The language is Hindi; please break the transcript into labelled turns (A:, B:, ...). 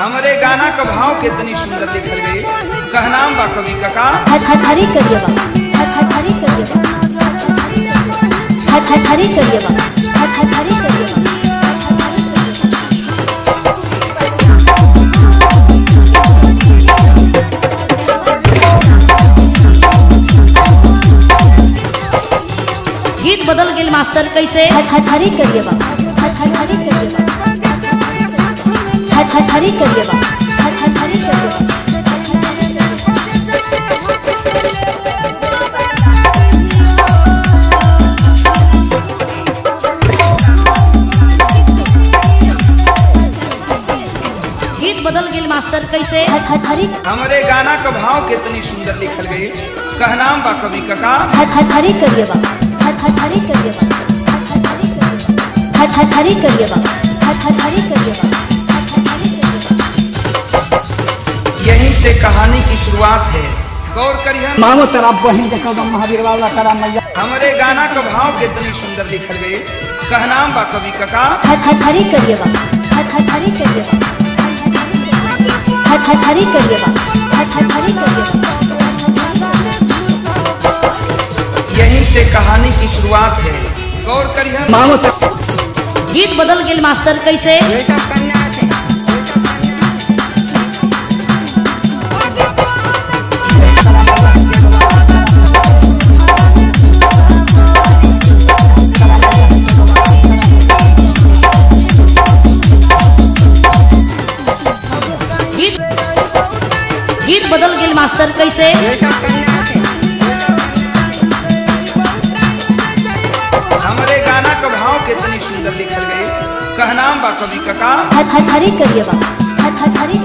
A: हमरे गाना का भाव कितनी सुंदर लिखल गई कहनाम बा कवि कका
B: हर करिए बा हर करिए बा हर करिए बा हर करिए बा
C: गीत बदल गेल मास्टर कैसे?
B: हर करिए बा हरी करिए बा हर करिए बा हर करिए
C: बदल गेल मास्टर कैसे?
A: हमरे गाना का भाव कितनी सुंदर लिखल गई। कहनाम बा कवि कका।
B: हर हर हरी करिए बा हर हर हरी करिए बा हर हर हरी करिए बा
A: से कहानी की शुरुआत है। गौर करिए
D: मानो तेरा बहन के कदम महावीर वाला करा मैया।
A: हमरे गाना का भाव कितनी सुंदर लिखल गई। कहनाम बा कवि कका
B: हर हर हरी करिए बा। हर हर हरी करिए बा। हर हर हरी करिए बा। हर हर हरी करिए बा।
A: यहीं से कहानी की शुरुआत है। गौर करिए
D: मानो
C: गीत बदल गेल मास्टर कैसे? मास्टर कैसे?
A: हमरे गाना का भाव कितनी सुंदर लिखल गई। कहनाम बा कवि कका
B: हथ हर हरी करिए बा हर करिए हरी